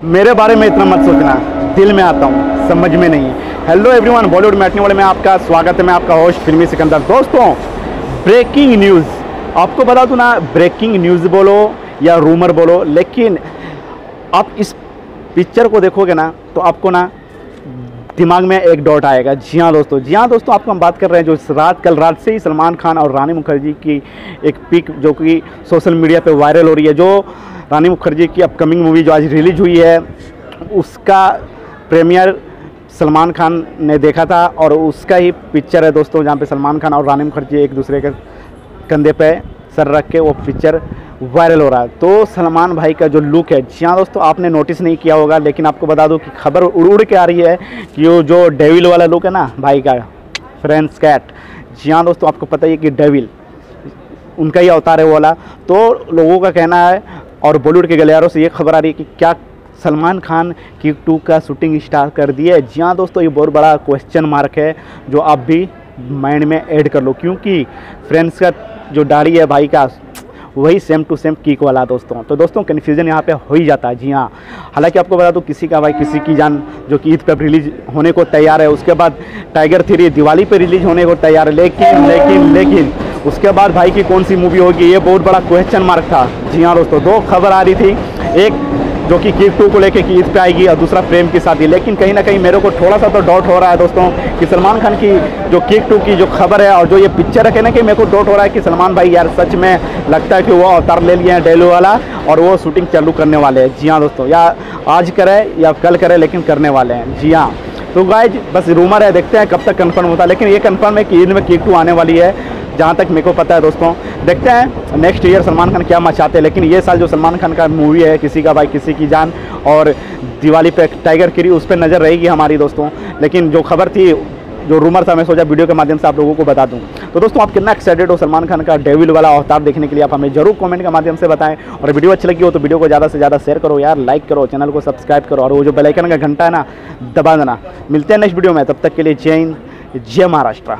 मेरे बारे में इतना मत सोचना। दिल में आता हूँ। समझ में नहीं। हेलो एवरीवन बॉलीवुड मैटने वाले में आपका स्वागत है। मैं आपका होस्ट फिल्मी सिकंदर। दोस्तों ब्रेकिंग न्यूज़ आपको बता दूँ ना ब्रेकिंग न्यूज़ बोलो या रूमर बोलो, लेकिन आप इस पिक्चर को देखोगे ना तो आपको ना दिमाग में एक डॉट आएगा। जी हाँ दोस्तों, जी हाँ दोस्तों, आपको हम बात कर रहे हैं जो रात, कल रात से ही सलमान खान और रानी मुखर्जी की एक पिक जो कि सोशल मीडिया पे वायरल हो रही है, जो रानी मुखर्जी की अपकमिंग मूवी जो आज रिलीज़ हुई है, उसका प्रीमियर सलमान खान ने देखा था और उसका ही पिक्चर है दोस्तों, जहाँ पे सलमान खान और रानी मुखर्जी एक दूसरे के कंधे पे सर रख के वो पिक्चर वायरल हो रहा है। तो सलमान भाई का जो लुक है, जी हाँ दोस्तों, आपने नोटिस नहीं किया होगा, लेकिन आपको बता दूँ कि खबर उड़ उड़ के आ रही है कि वो जो डेविल वाला लुक है ना, भाई का, फ्रेंड्स कैट, जी हाँ दोस्तों, आपको पता ही है कि डेविल, उनका ही अवतार है वो वाला। तो लोगों का कहना है और बॉलीवुड के गलियारों से ये खबर आ रही है कि क्या सलमान खान की टू का शूटिंग स्टार्ट कर दिया है। जी हाँ दोस्तों, ये बहुत बड़ा क्वेश्चन मार्क है, जो आप भी माइंड में ऐड कर लो, क्योंकि फ्रेंड्स का जो दाढ़ी है भाई का, वही सेम टू सेम कीक वाला दोस्तों। तो दोस्तों कन्फ्यूज़न यहाँ पे हो ही जाता है। जी हाँ हालाँकि आपको बता दूँ, किसी का भाई, किसी की जान जो कि ईद पर रिलीज़ होने को तैयार है, उसके बाद टाइगर थ्री दिवाली पर रिलीज़ होने को तैयार है। लेकिन लेकिन लेकिन उसके बाद भाई की कौन सी मूवी होगी? ये बहुत बड़ा क्वेश्चन मार्क था। जी हाँ दोस्तों, दो खबर आ रही थी। एक जो कि किक टू को लेके कि ईद पे आएगी और दूसरा प्रेम की शादी। लेकिन कहीं ना कहीं मेरे को थोड़ा सा तो डाउट हो रहा है दोस्तों कि सलमान खान की जो किक टू की जो खबर है और जो ये पिक्चर है, कहीं ना कि मेरे को डाउट हो रहा है कि सलमान भाई यार सच में लगता है कि वो अवतार ले लिए हैं डेलू वाला और वो शूटिंग चालू करने वाले हैं। जी हाँ दोस्तों, या आज करें या कल करें, लेकिन करने वाले हैं। जी हाँ। तो गाइज़ बस रूमर है, देखते हैं कब तक कन्फर्म होता है। लेकिन ये कन्फर्म है कि ईद में किक टू आने वाली है। जहाँ तक मेरे को पता है दोस्तों, देखते हैं नेक्स्ट ईयर सलमान खान क्या मचाते हैं। लेकिन ये साल जो सलमान खान का मूवी है, किसी का भाई, किसी की जान, और दिवाली पे टाइगर किरी उस पर नज़र रहेगी हमारी दोस्तों। लेकिन जो खबर थी, जो रूमर था, मैं सोचा वीडियो के माध्यम से आप लोगों को बता दूँ। तो दोस्तों, आप कितना एक्साइटेड हो सलमान खान का डेविल वाला अवतार देखने के लिए, आप हमें ज़रूर कमेंट के माध्यम से बताएँ। और वीडियो अच्छी लगी हो तो वीडियो को ज़्यादा से ज़्यादा शेयर करो यार लाइक करो चैनल को सब्सक्राइब करो, और वो जो बेलाइकन का घंटा है ना, दबा देना। मिलते हैं नेक्स्ट वीडियो में, तब तक के लिए जय हिंद, जय महाराष्ट्र।